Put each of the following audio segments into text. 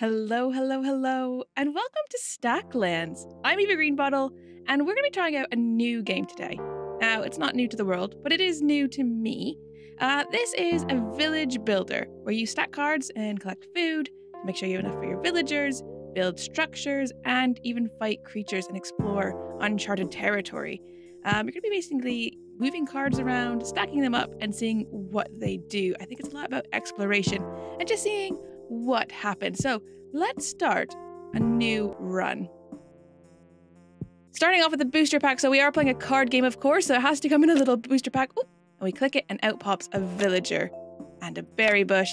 Hello, hello, hello, and welcome to Stacklands. I'm Evey Greenbottle, and we're going to be trying out a new game today. Now, it's not new to the world, but it is new to me. Uh, this is a village builder where you stack cards and collect food to make sure you have enough for your villagers, build structures, and even fight creatures and explore uncharted territory. Um, you're going to be basically moving cards around, stacking them up, and seeing what they do. I think it's a lot about exploration and just seeing what happened. So let's start a new run. Starting off with the booster pack. So we are playing a card game, of course, so it has to come in a little booster pack. Ooh, and we click it, and out pops a villager, and a berry bush,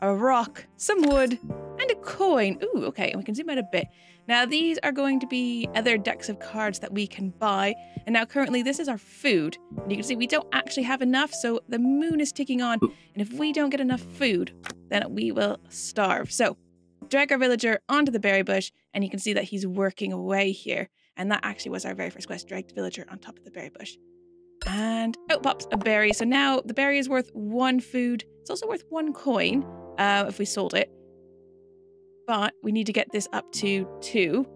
a rock, some wood, and a coin. Ooh, okay, and we can zoom out a bit. Now, these are going to be other decks of cards that we can buy. And now, currently, this is our food. And you can see we don't actually have enough, so the moon is ticking on. And if we don't get enough food, then we will starve. So, drag our villager onto the berry bush, and you can see that he's working away here. And that actually was our very first quest drag the villager on top of the berry bush. And out pops a berry. So now the berry is worth one food. It's also worth one coin uh, if we sold it. But we need to get this up to two.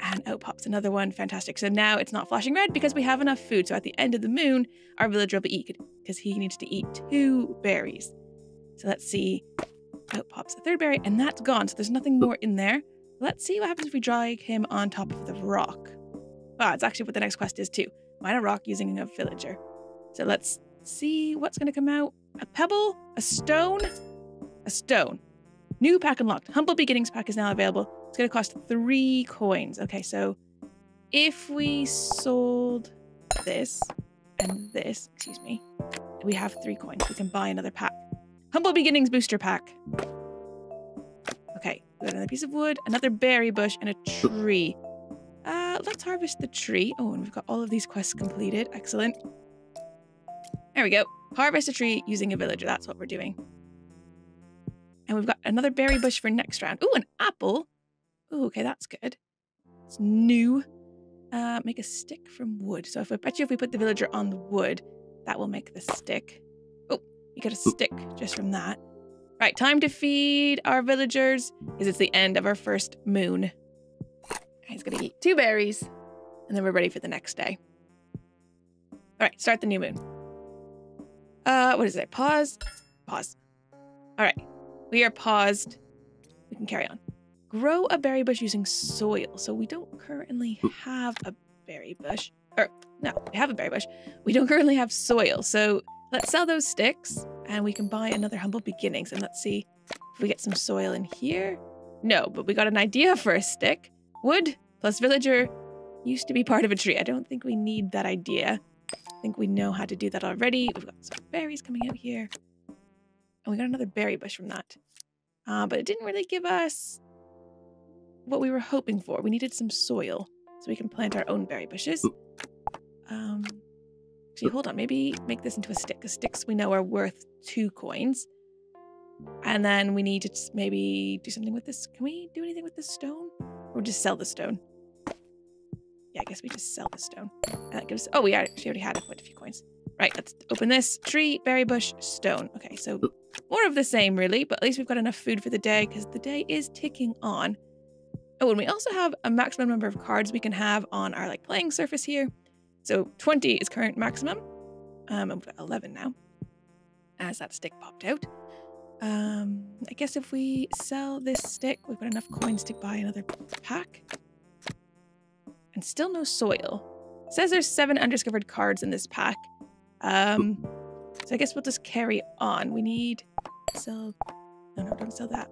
And out pops another one. Fantastic. So now it's not flashing red because we have enough food. So at the end of the moon, our villager will be eaten because he needs to eat two berries. So let's see. Out pops a third berry, and that's gone. So there's nothing more in there. Let's see what happens if we drag him on top of the rock. Ah, it's actually what the next quest is too. Mine a rock using a villager. So let's see what's going to come out. A pebble, a stone, a stone. New pack unlocked. Humble Beginnings pack is now available. It's going to cost three coins. Okay, so if we sold this and this, excuse me, we have three coins. We can buy another pack. Humble Beginnings booster pack. Okay, we got another piece of wood, another berry bush, and a tree. Uh, let's harvest the tree. Oh, and we've got all of these quests completed. Excellent. There we go. Harvest a tree using a villager. That's what we're doing. And we've got another berry bush for next round. Oh, an apple. Oh, okay, that's good. It's new. Uh, make a stick from wood. So if I bet you if we put the villager on the wood, that will make the stick. Oh, you got a stick just from that. Right, time to feed our villagers because it's the end of our first moon. He's gonna eat two berries, and then we're ready for the next day. All right, start the new moon. Uh, what is it? Pause. Pause. All right, we are paused. We can carry on. Grow a berry bush using soil. So we don't currently have a berry bush. Or no, we have a berry bush. We don't currently have soil. So let's sell those sticks, and we can buy another humble beginnings. And let's see if we get some soil in here. No, but we got an idea for a stick. Wood plus villager used to be part of a tree. I don't think we need that idea. I think we know how to do that already. We've got some berries coming out here. And we got another berry bush from that. Uh, but it didn't really give us what we were hoping for. We needed some soil so we can plant our own berry bushes. Um, actually, hold on. Maybe make this into a stick. Because sticks we know are worth two coins. And then we need to maybe do something with this. Can we do anything with this stone? Or just sell the stone? Yeah, I guess we just sell the stone. And that gives. Oh, we actually already had quite a few coins. Right, let's open this. Tree, berry bush, stone. Okay, so more of the same, really, but at least we've got enough food for the day because the day is ticking on. Oh, and we also have a maximum number of cards we can have on our like playing surface here. So 20 is current maximum. Um, we've got 11 now, as that stick popped out. Um, I guess if we sell this stick, we've got enough coins to buy another pack. And still no soil. It says there's seven undiscovered cards in this pack. Um, so I guess we'll just carry on. We need sell. No, no, don't sell that.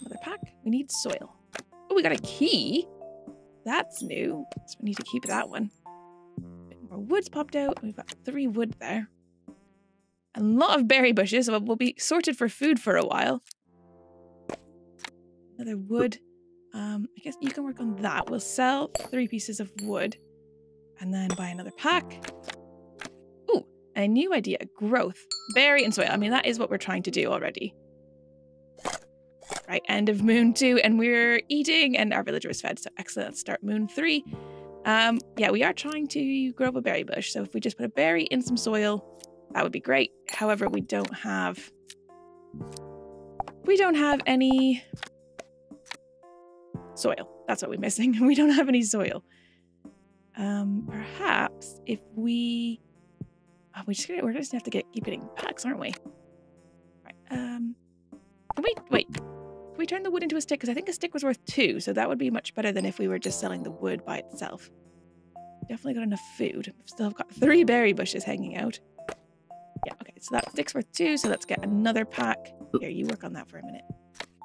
Another pack. We need soil. Oh, we got a key. That's new. So we need to keep that one. Bit more wood's popped out. We've got three wood there. A lot of berry bushes. So we'll be sorted for food for a while. Another wood. Um, I guess you can work on that. We'll sell three pieces of wood and then buy another pack. A new idea. Growth. Berry and soil. I mean, that is what we're trying to do already. Right, end of moon two, and we're eating, and our villager is fed. So excellent. Let's start moon three. Um, yeah, we are trying to grow a berry bush. So if we just put a berry in some soil, that would be great. However, we don't have we don't have any soil. That's what we're missing. we don't have any soil. Um, perhaps if we, oh, we just gonna, we're just gonna have to get keep getting packs, aren't we? Right. Um, can we wait? Can we turn the wood into a stick? Because I think a stick was worth two, so that would be much better than if we were just selling the wood by itself. Definitely got enough food. Still got three berry bushes hanging out. Yeah, okay, so that stick's worth two, so let's get another pack. Here, you work on that for a minute.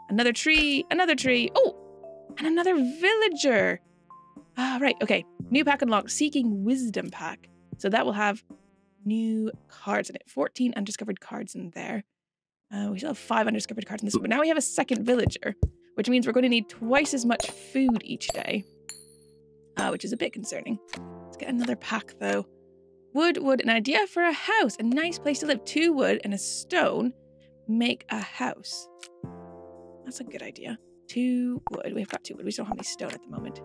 Another tree, another tree. Oh, and another villager. Ah, right, okay. New pack unlocked, Seeking Wisdom pack. So that will have new cards in it. 14 undiscovered cards in there. Uh, we still have five undiscovered cards in this one, but now we have a second villager, which means we're going to need twice as much food each day, uh, which is a bit concerning. Let's get another pack, though. Wood, wood, an idea for a house. A nice place to live. Two wood and a stone make a house. That's a good idea. Two wood. We've got two wood. We don't have any stone at the moment.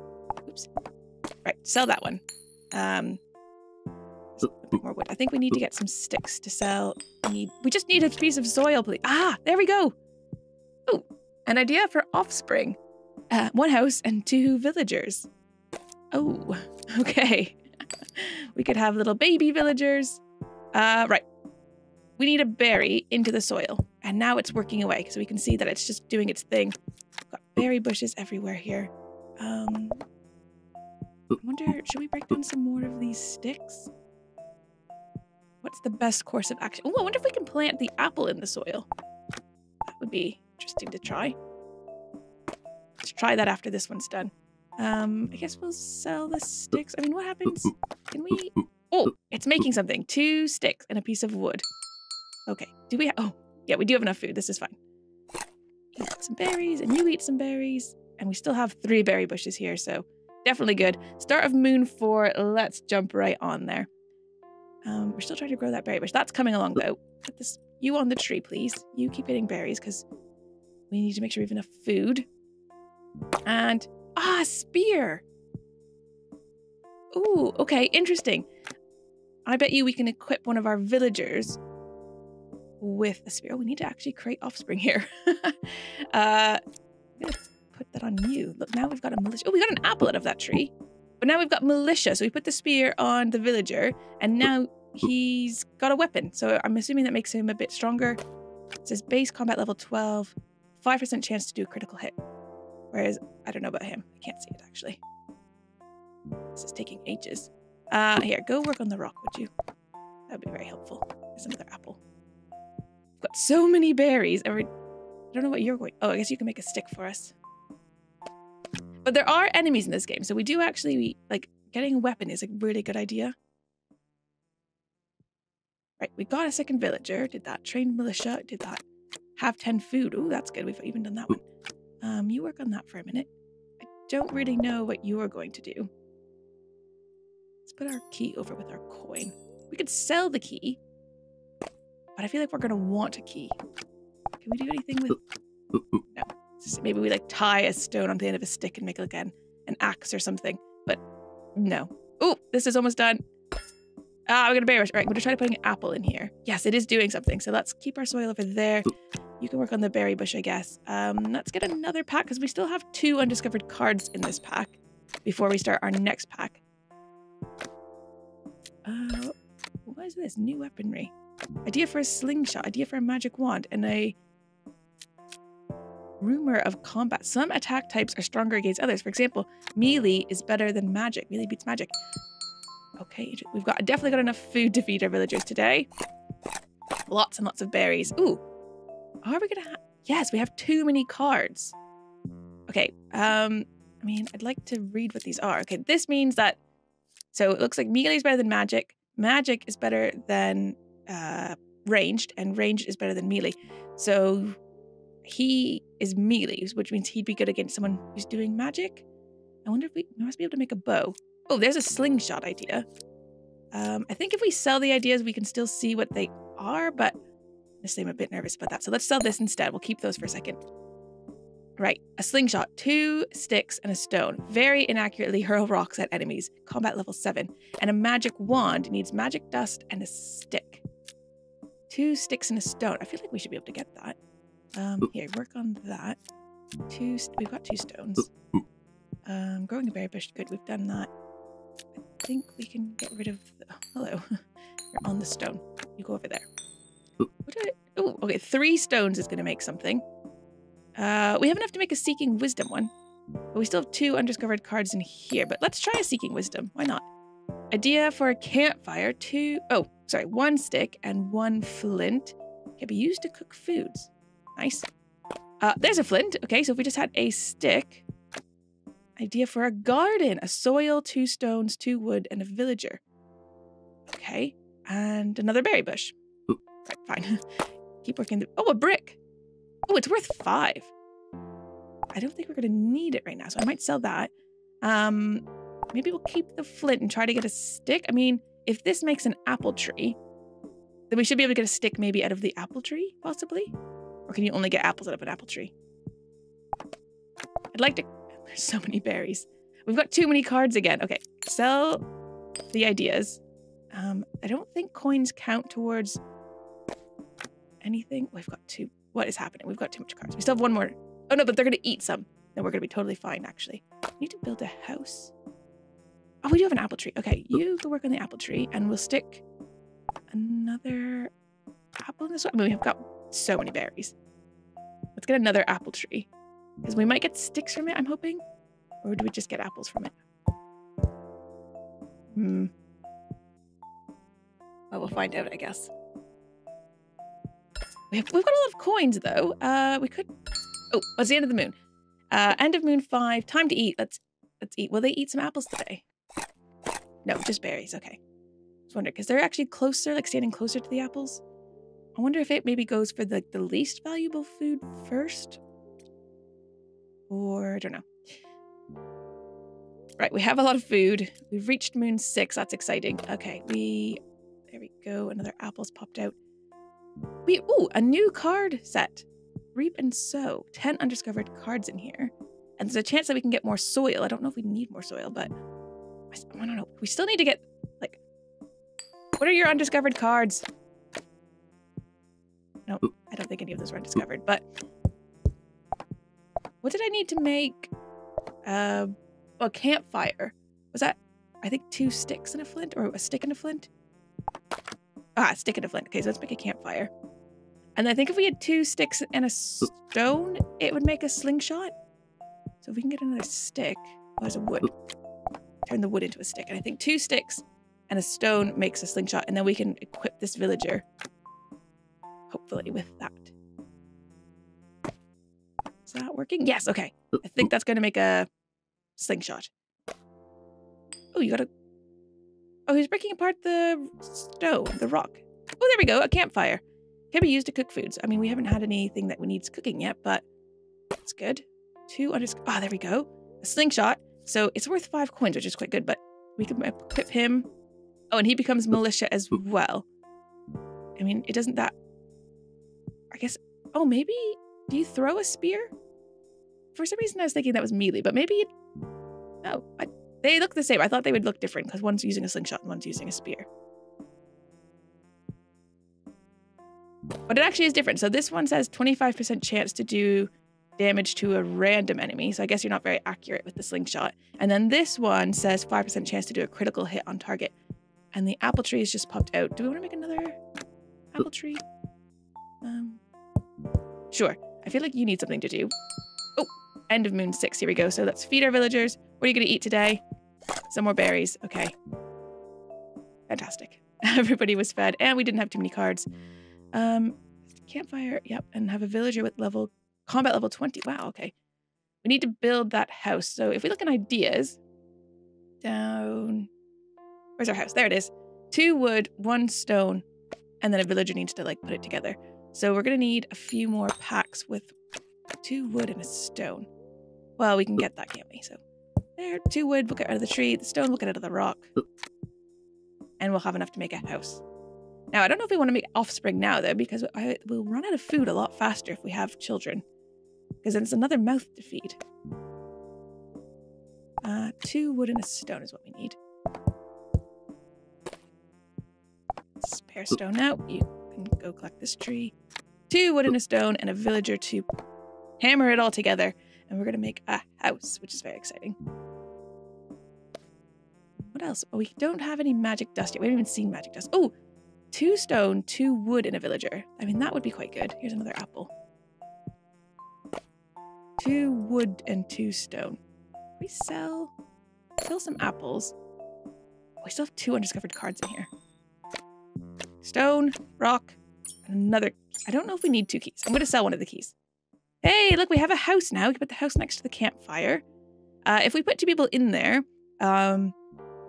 Oops. Right, sell that one. Um, more wood. I think we need to get some sticks to sell. We need. We just need a piece of soil, please. Ah, there we go. Oh, an idea for offspring. Uh, one house and two villagers. Oh, okay. we could have little baby villagers. Uh, right. We need a berry into the soil. And now it's working away because we can see that it's just doing its thing. Got berry bushes everywhere here. Um, I wonder, should we break down some more of these sticks? What's the best course of action? Oh, I wonder if we can plant the apple in the soil. That would be interesting to try. Let's try that after this one's done. Um, I guess we'll sell the sticks. I mean, what happens? Can we? Oh, it's making something. Two sticks and a piece of wood. Okay. Do we? Have oh, yeah, we do have enough food. This is fine. Eat some berries, and you eat some berries, and we still have three berry bushes here, so definitely good. Start of moon four. Let's jump right on there. Um, we're still trying to grow that berry bush. That's coming along though. Put this you on the tree, please. You keep eating berries because we need to make sure we have enough food. And Ah, spear. Ooh, okay, interesting. I bet you we can equip one of our villagers with a spear. Oh, we need to actually create offspring here. uh, I'm gonna put that on you. Look, now we've got a militia. Oh, we got an apple out of that tree. But now we've got militia. So we put the spear on the villager, and now he's got a weapon. So I'm assuming that makes him a bit stronger. It says base combat level 12, 5% chance to do a critical hit. Whereas I don't know about him. I can't see it actually. This is taking ages. Uh, here, go work on the rock, would you? That would be very helpful. There's another apple. I've got so many berries. I don't know what you're going... Oh, I guess you can make a stick for us. But there are enemies in this game, so we do actually... Like, getting a weapon is a really good idea. Right, we got a second villager. Did that. Trained militia. Did that. Have 10 food. Oh, that's good. We've even done that one. Um, you work on that for a minute. I don't really know what you are going to do. Let's put our key over with our coin. We could sell the key, but I feel like we're going to want a key. Can we do anything with... Uh, uh, uh, no. Maybe we like tie a stone on the end of a stick and make like an, an axe or something. But no. Oh, this is almost done. Ah, we're gonna berry. All right, I'm gonna try putting an apple in here. Yes, it is doing something. So let's keep our soil over there. You can work on the berry bush, I guess. Um, let's get another pack because we still have two undiscovered cards in this pack before we start our next pack. Uh, what is this? New weaponry. Idea for a slingshot. Idea for a magic wand. And a rumor of combat. Some attack types are stronger against others. For example, melee is better than magic. Melee beats magic. Okay, we've got definitely got enough food to feed our villagers today. Lots and lots of berries. Ooh, are we gonna have... Yes, we have too many cards. Okay, um, I mean, I'd like to read what these are. Okay, this means that... So it looks like melee is better than magic. Magic is better than uh, ranged, and ranged is better than melee. So he is melee, which means he'd be good against someone who's doing magic. I wonder if we, must be able to make a bow. Oh, there's a slingshot idea. Um, I think if we sell the ideas, we can still see what they are, but Honestly, I'm a bit nervous about that. So let's sell this instead. We'll keep those for a second. Right, a slingshot, two sticks and a stone. Very inaccurately hurl rocks at enemies. Combat level seven. And a magic wand needs magic dust and a stick. Two sticks and a stone. I feel like we should be able to get that. Um, here, work on that. Two, we've got two stones. Um, growing a berry bush. Good, we've done that. I think we can get rid of. The, oh, hello, you're on the stone. You go over there. What I, oh, okay. Three stones is going to make something. Uh, we have enough to make a seeking wisdom one. But we still have two undiscovered cards in here. But let's try a seeking wisdom. Why not? Idea for a campfire. Two, oh, sorry, one stick and one flint can be used to cook foods. Nice. Uh, there's a flint. Okay, so if we just had a stick. Idea for a garden. A soil, two stones, two wood, and a villager. Okay. And another berry bush. Right, fine. Keep working. The, oh, a brick. Oh, it's worth five. I don't think we're going to need it right now, so I might sell that. Um, maybe we'll keep the flint and try to get a stick. I mean, if this makes an apple tree, then we should be able to get a stick maybe out of the apple tree, possibly? Or can you only get apples out of an apple tree? I'd like to... There's so many berries. We've got too many cards again. Okay, sell the ideas. Um, I don't think coins count towards anything. We've got two. What is happening? We've got too much cards. We still have one more. Oh no, but they're going to eat some. Then we're going to be totally fine, actually. We need to build a house. Oh, we do have an apple tree. Okay, you go work on the apple tree, and we'll stick another apple in this one. I mean, we've got so many berries. Let's get another apple tree. Because we might get sticks from it, I'm hoping. Or do we just get apples from it? Hmm. Well, we'll find out, I guess. We have, we've got a lot of coins, though. Uh, we could... Oh, it's the end of the moon. Uh, end of moon five. Time to eat. Let's let's eat. Will they eat some apples today? No, just berries. Okay. I was wondering, because they're actually closer, like standing closer to the apples. I wonder if it maybe goes for the, the least valuable food first. Or, I don't know. Right, we have a lot of food. We've reached moon six. That's exciting. Okay, we... There we go. Another apple's popped out. We... Ooh, a new card set. Reap and sow. 10 undiscovered cards in here. And there's a chance that we can get more soil. I don't know if we need more soil, but... I don't know. We still need to get, like... What are your undiscovered cards? No, I don't think any of those were undiscovered, but... What did I need to make? Uh, a campfire. Was that, I think, two sticks and a flint? Or a stick and a flint? Ah, a stick and a flint. Okay, so let's make a campfire. And I think if we had two sticks and a stone, it would make a slingshot. So if we can get another stick, oh, there's a wood. Turn the wood into a stick. And I think two sticks and a stone makes a slingshot. And then we can equip this villager, hopefully, with that. Is that working? Yes, okay. I think that's going to make a slingshot. Oh, you got to... Oh, he's breaking apart the stone, the rock. Oh, there we go, a campfire. Can be used to cook foods. I mean, we haven't had anything that we needs cooking yet, but it's good. Two under... Ah, oh, there we go. A slingshot. So it's worth five coins, which is quite good, but we can equip him. Oh, and he becomes militia as well. I mean, it doesn't that... I guess... Oh, maybe... Do you throw a spear? For some reason, I was thinking that was melee, but maybe. I, they look the same. I thought they would look different because one's using a slingshot and one's using a spear. But it actually is different. So this one says 25% chance to do damage to a random enemy. So I guess you're not very accurate with the slingshot. And then this one says 5% chance to do a critical hit on target. And the apple tree has just popped out. Do we want to make another apple tree? Um, sure. I feel like you need something to do. Oh, end of moon six. Here we go. So let's feed our villagers. What are you going to eat today? Some more berries. Okay. Fantastic. Everybody was fed and we didn't have too many cards. Um, campfire. Yep. And have a villager with level combat level 20. Wow. Okay. We need to build that house. So if we look at ideas down, where's our house? There it is. Two wood, one stone, and then a villager needs to like put it together. So we're going to need a few more packs with two wood and a stone. Well, we can get that, can't we? So there, two wood, we'll get out of the tree. The stone, we'll get out of the rock. And we'll have enough to make a house. Now, I don't know if we want to make offspring now, though, because we'll run out of food a lot faster if we have children. Because then it's another mouth to feed. Uh, two wood and a stone is what we need. Spare stone now. You can go collect this tree. Two wood and a stone and a villager to hammer it all together and we're going to make a house, which is very exciting. What else? Oh, we don't have any magic dust yet. We haven't even seen magic dust. Oh, two stone, two wood in a villager. I mean, that would be quite good. Here's another apple. Two wood and two stone. We sell, sell some apples. We still have two undiscovered cards in here. Stone, rock, and another. I don't know if we need two keys. I'm going to sell one of the keys. Hey, look, we have a house now. We can put the house next to the campfire. Uh, if we put two people in there, um,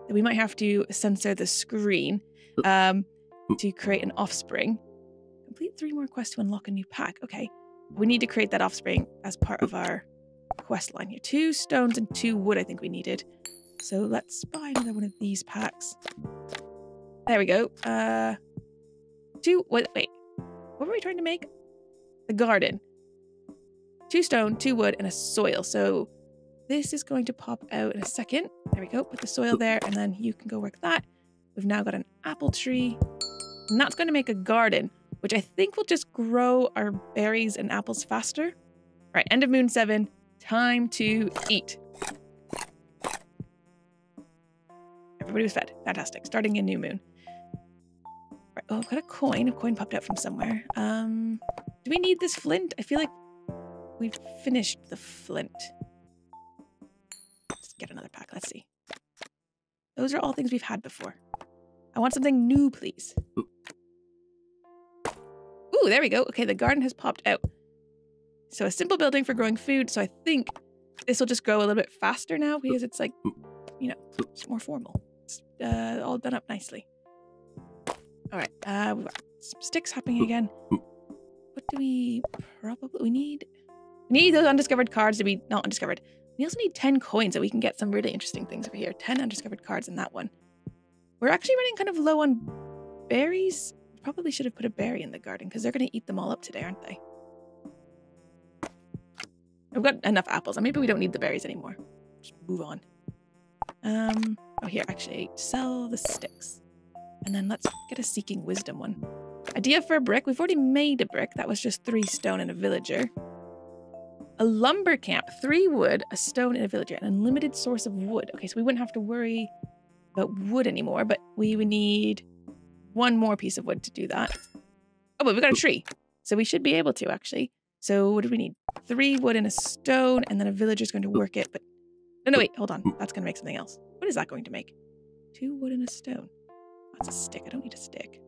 we might have to censor the screen um, to create an offspring. Complete three more quests to unlock a new pack. Okay, we need to create that offspring as part of our quest line here. Two stones and two wood I think we needed. So let's buy another one of these packs. There we go. Uh, two, wait, wait. What were we trying to make? The garden. Two stone, two wood, and a soil. So this is going to pop out in a second. There we go. Put the soil there, and then you can go work that. We've now got an apple tree. And that's going to make a garden, which I think will just grow our berries and apples faster. All right, end of moon seven. Time to eat. Everybody was fed. Fantastic. Starting a new moon. Oh, I've got a coin. A coin popped out from somewhere. Um, do we need this flint? I feel like we've finished the flint Let's get another pack. Let's see. Those are all things we've had before. I want something new, please. Ooh, there we go. Okay, the garden has popped out. So a simple building for growing food. So I think this will just grow a little bit faster now because it's like, you know, it's more formal. It's uh, all done up nicely. All right, uh, we've got some sticks happening again. What do we probably, we need, we need those undiscovered cards to be, not undiscovered, we also need 10 coins so we can get some really interesting things over here. 10 undiscovered cards in that one. We're actually running kind of low on berries. Probably should have put a berry in the garden because they're going to eat them all up today, aren't they? We've got enough apples. Maybe we don't need the berries anymore. Just move on. Um, oh, here, actually, sell the sticks. And then let's get a Seeking Wisdom one. Idea for a brick. We've already made a brick. That was just three stone and a villager. A lumber camp, three wood, a stone, and a villager, an unlimited source of wood. Okay, so we wouldn't have to worry about wood anymore, but we would need one more piece of wood to do that. Oh, but we got a tree. So we should be able to, actually. So what do we need? Three wood and a stone, and then a villager's going to work it, but... No, no, wait, hold on. That's going to make something else. What is that going to make? Two wood and a stone. That's a stick. I don't need a stick.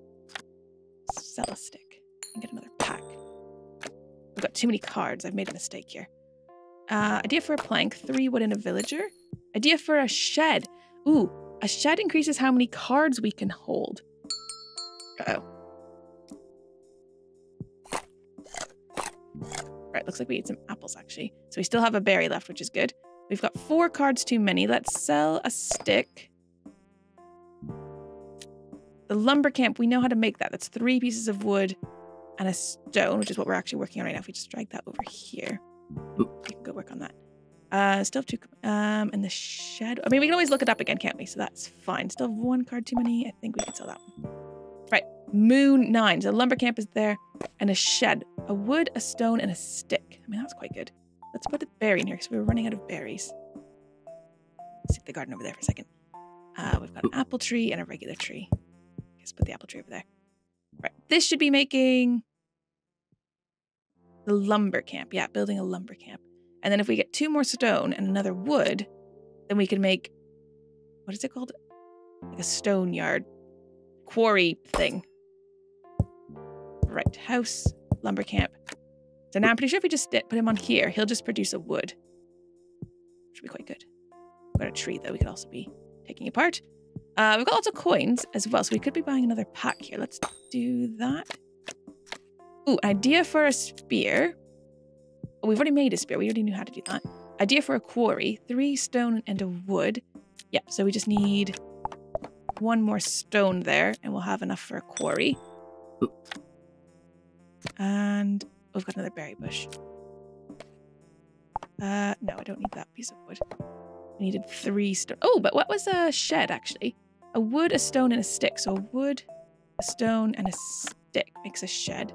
Sell a stick and get another pack. I've got too many cards. I've made a mistake here. Uh, idea for a plank. Three wood and a villager. Idea for a shed. Ooh, a shed increases how many cards we can hold. Uh oh Right, looks like we ate some apples actually. So we still have a berry left, which is good. We've got four cards too many. Let's sell a stick. The lumber camp, we know how to make that. That's three pieces of wood and a stone, which is what we're actually working on right now. If we just drag that over here, we can go work on that. Uh, still have two, um, and the shed. I mean, we can always look it up again, can't we? So that's fine. Still have one card too many. I think we can sell that one. Right, Moon Nine. So lumber camp is there, and a shed, a wood, a stone, and a stick. I mean, that's quite good. Let's put a berry in here because we were running out of berries. Stick the garden over there for a second. Uh, we've got an apple tree and a regular tree. Put the apple tree over there. Right, this should be making the lumber camp. Yeah, building a lumber camp. And then if we get two more stone and another wood, then we can make what is it called? Like a stone yard quarry thing. Right, house, lumber camp. So now I'm pretty sure if we just put him on here, he'll just produce a wood. Should be quite good. We've got a tree that we could also be taking apart. Uh, we've got lots of coins as well, so we could be buying another pack here. Let's do that. Ooh, idea for a spear. Oh, we've already made a spear. We already knew how to do that. Idea for a quarry. Three stone and a wood. Yep, so we just need one more stone there, and we'll have enough for a quarry. And oh, we've got another berry bush. Uh, no, I don't need that piece of wood. We needed three stone. Oh, but what was a shed, actually? A wood, a stone, and a stick. So a wood, a stone, and a stick makes a shed.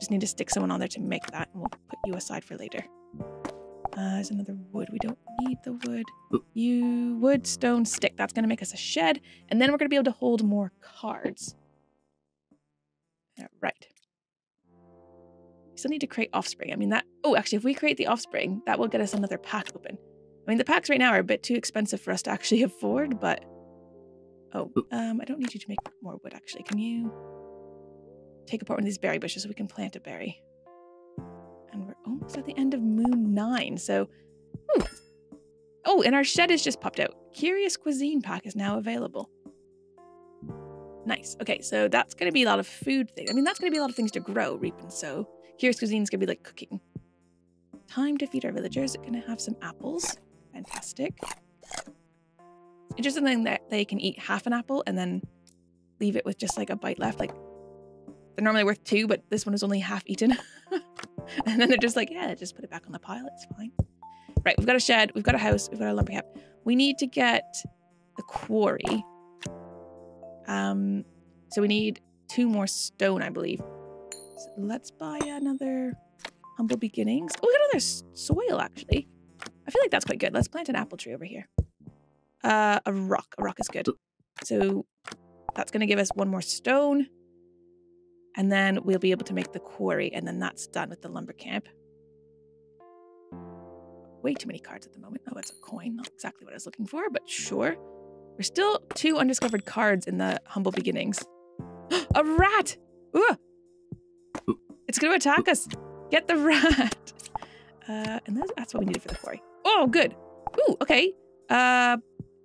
Just need to stick someone on there to make that, and we'll put you aside for later. Uh, there's another wood. We don't need the wood. You wood, stone, stick. That's going to make us a shed. And then we're going to be able to hold more cards. Right. We still need to create offspring. I mean, that. Oh, actually, if we create the offspring, that will get us another pack open. I mean, the packs right now are a bit too expensive for us to actually afford, but. Oh, um, I don't need you to make more wood, actually. Can you take apart one of these berry bushes so we can plant a berry? And we're almost at the end of Moon 9, so. Ooh. Oh, and our shed has just popped out. Curious Cuisine pack is now available. Nice. Okay, so that's going to be a lot of food things. I mean, that's going to be a lot of things to grow, reap, and sow. Curious Cuisine is going to be like cooking. Time to feed our villagers. Going to have some apples. Fantastic. Interesting something that they can eat half an apple and then leave it with just like a bite left. Like they're normally worth two, but this one is only half eaten. and then they're just like, yeah, just put it back on the pile. It's fine. Right, we've got a shed, we've got a house, we've got a lumber camp. We need to get the quarry. Um, so we need two more stone, I believe. So let's buy another humble beginnings. Oh, we got another soil actually. I feel like that's quite good. Let's plant an apple tree over here. Uh, a rock. A rock is good. So that's going to give us one more stone. And then we'll be able to make the quarry. And then that's done with the lumber camp. Way too many cards at the moment. Oh, it's a coin. Not exactly what I was looking for, but sure. There's still two undiscovered cards in the humble beginnings. a rat! Ooh! It's going to attack us. Get the rat. Uh, and that's, what we needed for the quarry. Oh, good. Ooh, okay. Uh,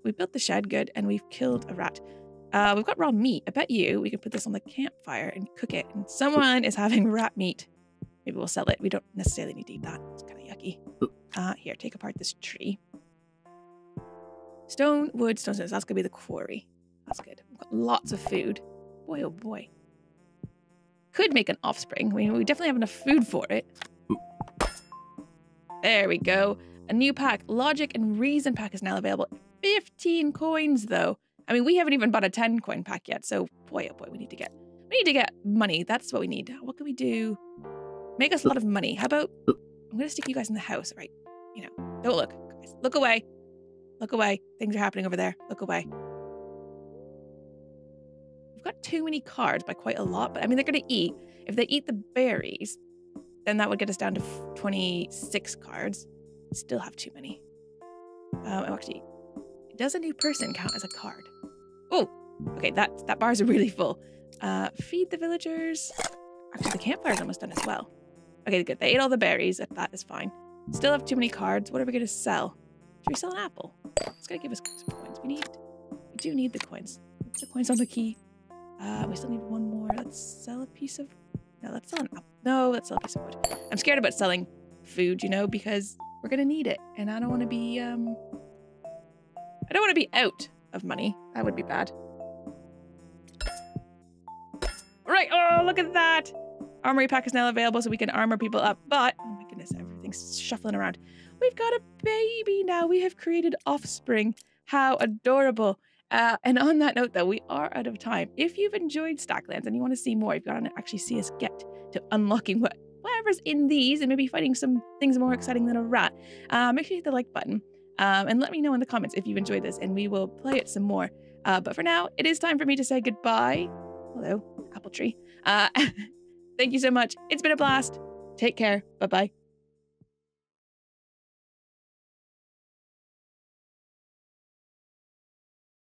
we built the shed, good, and we've killed a rat. Uh, we've got raw meat. I bet you we can put this on the campfire and cook it. And someone is having rat meat. Maybe we'll sell it. We don't necessarily need to eat that. It's kind of yucky. Uh, here, take apart this tree. Stone, wood, stone, stone. That's going to be the quarry. That's good. We've got lots of food. Boy, oh boy. Could make an offspring. I mean, we definitely have enough food for it. There we go. A new pack, Logic and Reason pack is now available. 15 coins though. I mean, we haven't even bought a 10 coin pack yet, so boy oh boy, we need to get we need to get money. That's what we need. What can we do? Make us a lot of money. How about I'm gonna stick you guys in the house, right? You know, don't look. Guys, look away. Look away. Things are happening over there. Look away. We've got too many cards by quite a lot, but I mean they're gonna eat. If they eat the berries, then that would get us down to 26 cards. Still have too many. Um, actually, does a new person count as a card? Oh, okay, that, that bars really full. Uh, feed the villagers. Actually, the campfire's almost done as well. Okay, good. They ate all the berries. That is fine. Still have too many cards. What are we going to sell? Should we sell an apple? It's going to give us some coins. We need, we do need the coins. The coins on the key. Uh, we still need one more. Let's sell a piece of, no, let's sell an apple. No, let's sell a piece of wood. I'm scared about selling food, you know, because we're going to need it. And I don't want to be, um, I don't want to be out of money. That would be bad. Right. Oh, look at that. Armory pack is now available so we can armor people up. But, oh my goodness, everything's shuffling around. We've got a baby now. We have created offspring. How adorable. Uh, and on that note, though, we are out of time. If you've enjoyed Stacklands and you want to see more, you've got to actually see us get to unlocking what whatever's in these and maybe fighting some things more exciting than a rat, uh, make sure you hit the like button. Um, and let me know in the comments if you've enjoyed this and we will play it some more. Uh, but for now, it is time for me to say goodbye. Hello, apple tree. Uh, thank you so much. It's been a blast. Take care. Bye bye.